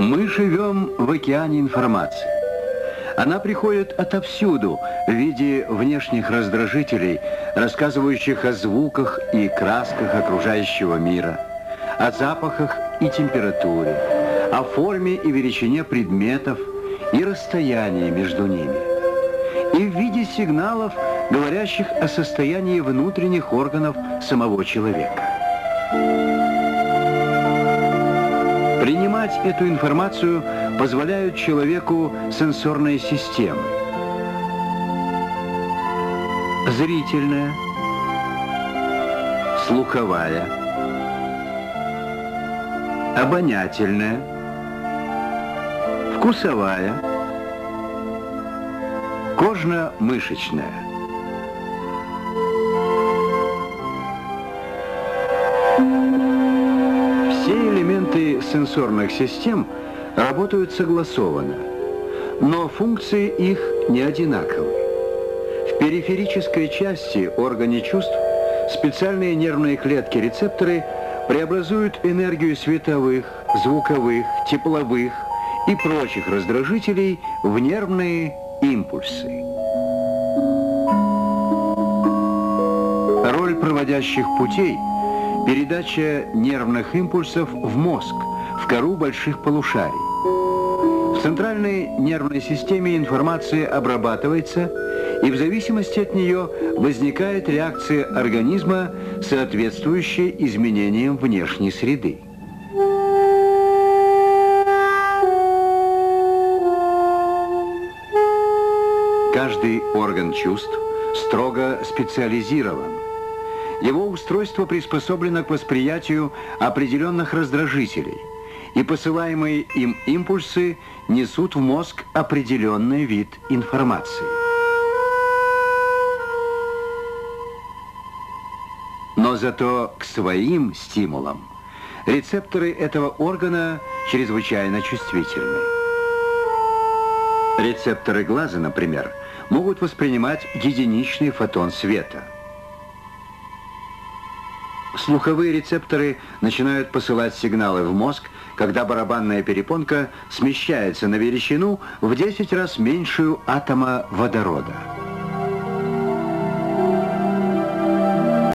Мы живем в океане информации. Она приходит отовсюду в виде внешних раздражителей, рассказывающих о звуках и красках окружающего мира, о запахах и температуре, о форме и величине предметов и расстоянии между ними, и в виде сигналов, говорящих о состоянии внутренних органов самого человека. Принимать эту информацию позволяют человеку сенсорные системы. Зрительная, слуховая, обонятельная, вкусовая, кожно-мышечная. Сенсорных систем работают согласованно, но функции их не одинаковы. В периферической части органе чувств специальные нервные клетки-рецепторы преобразуют энергию световых, звуковых, тепловых и прочих раздражителей в нервные импульсы. Роль проводящих путей – передача нервных импульсов в мозг, кору больших полушарий. В центральной нервной системе информация обрабатывается, и в зависимости от нее возникает реакция организма, соответствующая изменениям внешней среды. Каждый орган чувств строго специализирован. Его устройство приспособлено к восприятию определенных раздражителей – и посылаемые им импульсы несут в мозг определенный вид информации. Но зато к своим стимулам рецепторы этого органа чрезвычайно чувствительны. Рецепторы глаза, например, могут воспринимать единичный фотон света – Слуховые рецепторы начинают посылать сигналы в мозг, когда барабанная перепонка смещается на величину в 10 раз меньшую атома водорода.